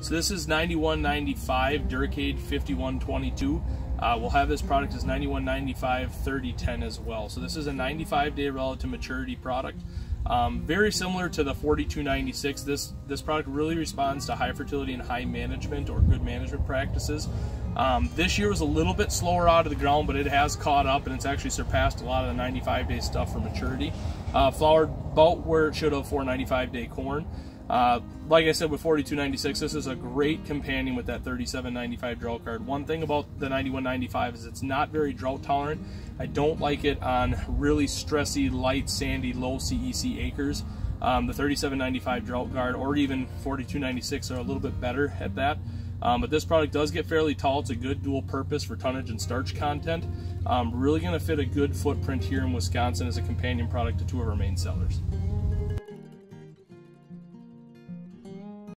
So this is 91.95 Duracade 5122. Uh, we'll have this product as 91.95 3010 as well. So this is a 95 day relative maturity product. Um, very similar to the 4296, this this product really responds to high fertility and high management or good management practices. Um, this year was a little bit slower out of the ground, but it has caught up and it's actually surpassed a lot of the 95 day stuff for maturity. Uh, flowered about where it should have for 95 day corn. Uh, like I said with 4296, this is a great companion with that 3795 drought guard. One thing about the 9195 is it's not very drought tolerant. I don't like it on really stressy, light, sandy, low CEC acres. Um, the 3795 drought guard or even 4296 are a little bit better at that. Um, but this product does get fairly tall. It's a good dual purpose for tonnage and starch content. Um, really going to fit a good footprint here in Wisconsin as a companion product to two of our main sellers.